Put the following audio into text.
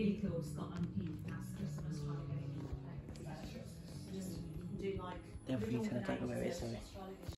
really cool Scotland Heath past Christmas trying to get it in. Just do like. Then for you to, I where it is, sorry.